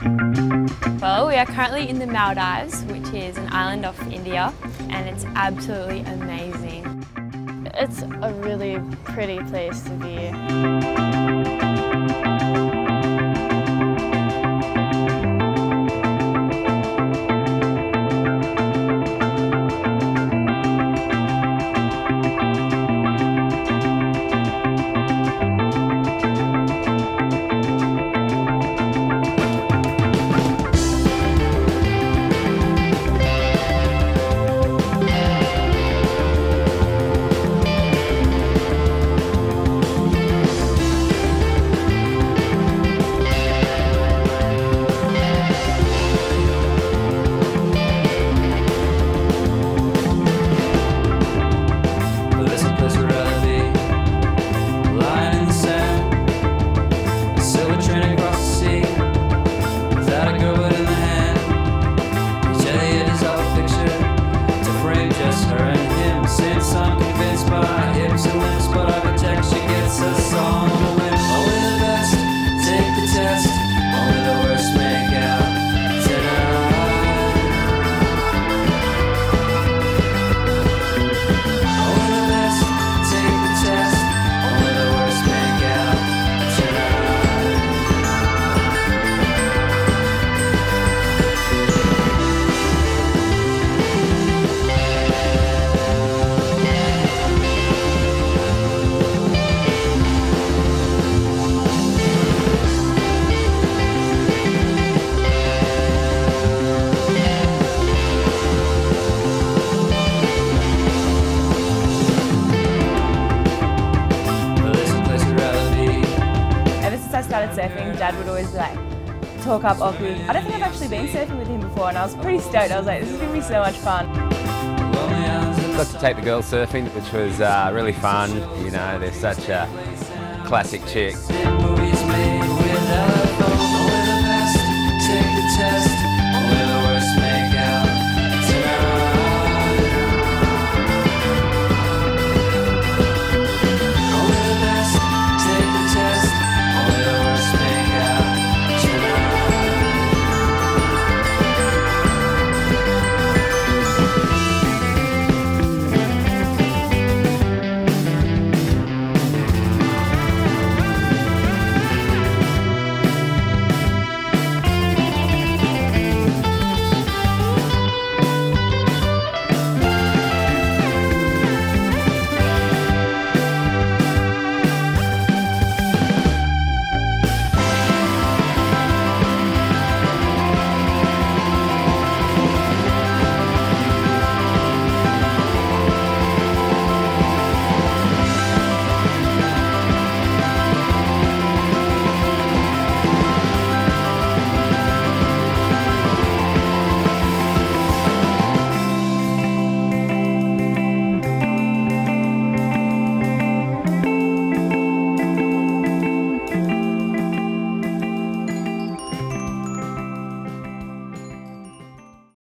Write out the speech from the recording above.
Well, we are currently in the Maldives, which is an island off India, and it's absolutely amazing. It's a really pretty place to be. But architecture surfing, Dad would always like talk up Oku. I don't think I've actually been surfing with him before, and I was pretty stoked. I was like, this is gonna be so much fun. Got to take the girls surfing, which was uh, really fun. You know, they're such a classic chick.